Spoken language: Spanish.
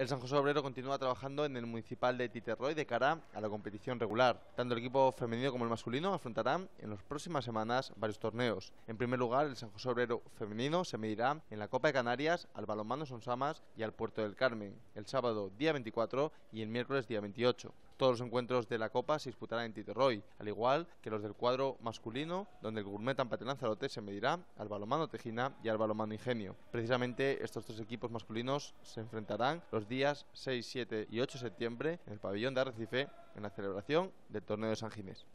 El San José Obrero continúa trabajando en el municipal de Titerroy de cara a la competición regular. Tanto el equipo femenino como el masculino afrontarán en las próximas semanas varios torneos. En primer lugar, el San José Obrero femenino se medirá en la Copa de Canarias al balonmano Sonsamas y al Puerto del Carmen el sábado día 24 y el miércoles día 28. Todos los encuentros de la Copa se disputarán en Titerroy, al igual que los del cuadro masculino, donde el Gourmet Ampate Lanzarote se medirá al balonmano Tejina y al balonmano Ingenio. Precisamente estos tres equipos masculinos se enfrentarán los días 6, 7 y 8 de septiembre en el pabellón de Arrecife en la celebración del torneo de San Ginés.